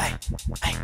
Ay, ay.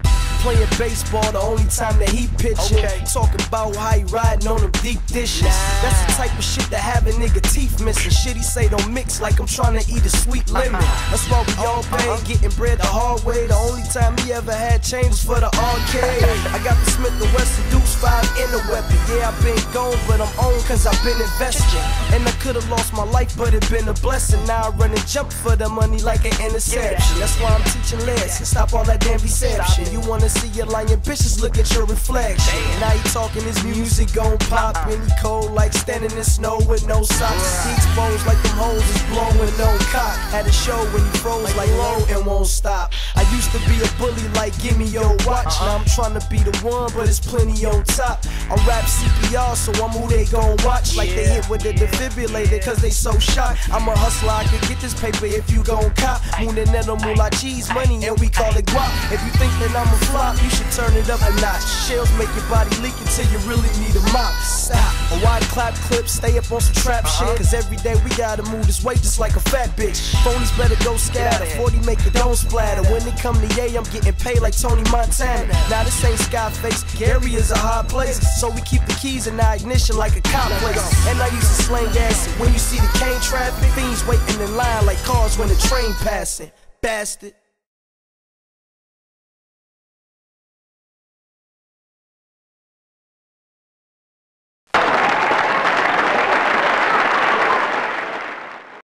Playing baseball the only time that he pitching. Okay. Talking about how he riding on them deep dishes. Nah. That's the type of shit that have a nigga teeth missing. Shit he say don't mix like I'm trying to eat a sweet lemon. That's why we all pay, Uh-huh. getting bread the hard way. The only time he ever had change was for the arcade. I got the Smith and Wesson Deuce 5 in the weapon. Yeah, I been gone, but I'm on cause I've been investing. And could've lost my life, but it been a blessing. Now I run and jump for the money like an interception. That's why I'm teaching lessons. Stop all that damn deception. You wanna see your lying bitches look at your reflection. Now he talking his music gon' pop and he cold like standing in snow with no socks. He exposed Had a show when he froze like low and won't stop. I used to be a bully like give me your watch. Uh-huh. Now I'm trying to be the one, but it's plenty on top. I rap CPR, so I'm who they gon' watch. Like they hit with the defibrillator, cause they so shocked. I'm a hustler, I can get this paper if you gon' cop. Moonin at a moolah cheese money, and we call it guap. If you think that I'm a flop, you should turn it up a notch. Shells make your body leak until you really need a mop. Stop. A wide clap clip, stay up on some trap shit. Cause every day we gotta move this weight just like a fat bitch. Phonies better go scatter. 40 make it don't splatter. When it come to yay, I'm getting paid like Tony Montana. Now this ain't Scarface, Gary is a hard place. So we keep the keys in our ignition like a cop place. And I used to slang acid. When you see the cane traffic, fiends waiting in line like cars when the train passing. Bastard.